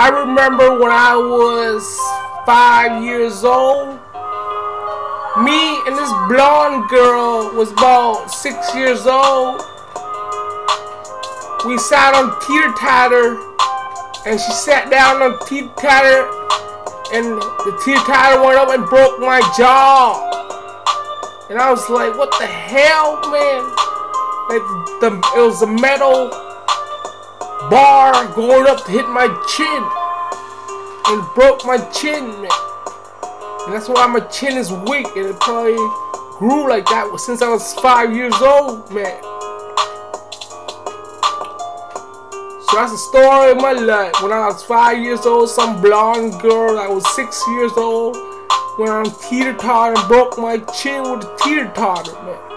I remember when I was five years old. Me and this blonde girl was about six years old. We sat on teeter tatter, and she sat down on teeter tatter, and the teeter tatter went up and broke my jaw. And I was like, "What the hell, man?" The it was a metal bar going up to hit my chin, and broke my chin, man. And that's why my chin is weak, and it probably grew like that since I was five years old, man. So that's the story of my life. When I was five years old, some blonde girl that was six years old went on teeter totter and broke my chin with a teeter totter, man.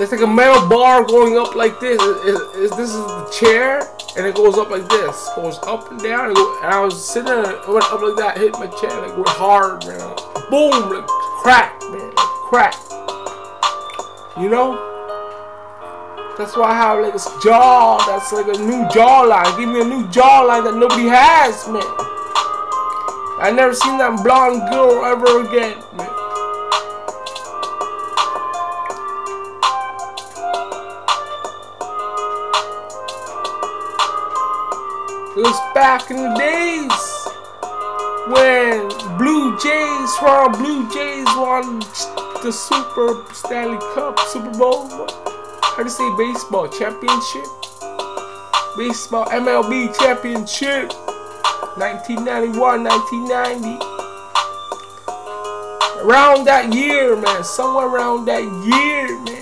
There's like a metal bar going up like this. Is, is, this is the chair, and it goes up like this. Goes up and down. And, go, and I was sitting it went up like that, hit my chair, like we're hard, man. Boom, like crack, man, like crack. You know? That's why I have like a jaw. That's like a new jawline. Give me a new jawline that nobody has, man. I never seen that blonde girl ever again, man. It was back in the days when Blue Jays from Blue Jays won the Super Stanley Cup, Super Bowl. How you say baseball championship? Baseball MLB championship. 1991, 1990. Around that year, man. Somewhere around that year, man.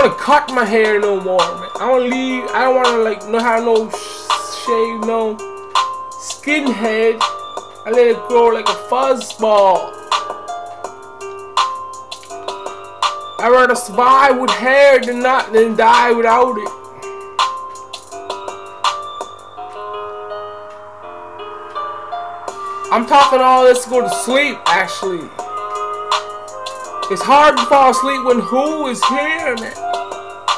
Don't want to cut my hair no more, man. I don't leave. I don't want to like know how no shave, no skinhead. I let it grow like a fuzzball. I'd rather survive with hair than not than die without it. I'm talking all this to go to sleep, actually. It's hard to fall asleep when Who is here, man.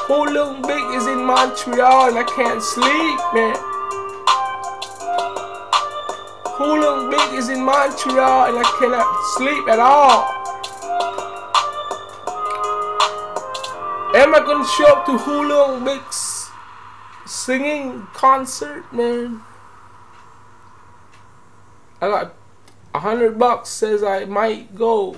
Who Little Big is in Montreal and I can't sleep, man. Who Little Big is in Montreal and I cannot sleep at all. Am I gonna show up to Who Little Big's singing concert, man? I got a hundred bucks says I might go.